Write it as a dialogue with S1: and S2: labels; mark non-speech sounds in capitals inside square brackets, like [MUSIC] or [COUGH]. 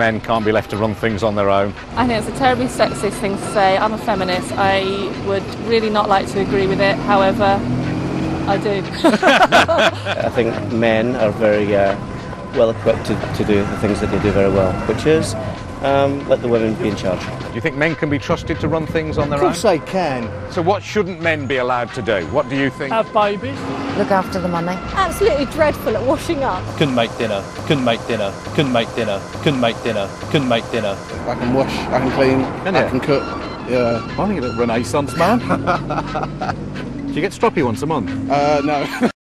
S1: men can't be left to run things on their own?
S2: I think it's a terribly sexist thing to say. I'm a feminist. I would really not like to agree with it. However, I do. [LAUGHS]
S3: I think men are very uh, well equipped to, to do the things that they do very well, which is um, let the women be in charge.
S1: Do you think men can be trusted to run things on their own?
S4: Of course
S1: own?
S4: they can.
S1: So what shouldn't men be allowed to do? What do you think?
S4: Have babies.
S5: Look after the money.
S6: absolutely dreadful at washing up.
S7: couldn't make dinner, couldn't make dinner, couldn't make dinner, couldn't make dinner, couldn't make dinner.
S8: I can wash, I can clean,
S1: Can
S8: I
S1: you?
S8: can cook. Yeah.
S1: I think you a renaissance man. [LAUGHS] do you get stroppy once a month?
S8: Uh, no. [LAUGHS]